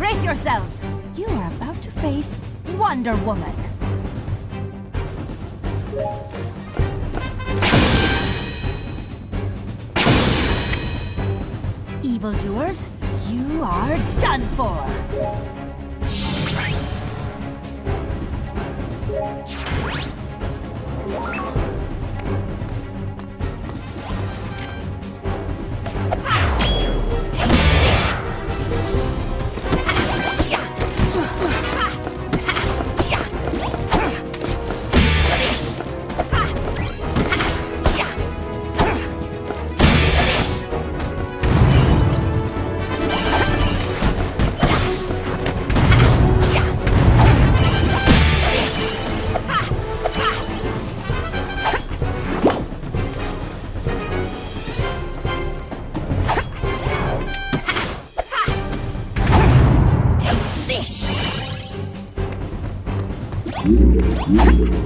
Brace yourselves! You are about to face Wonder Woman. Evildoers, you are done for! This!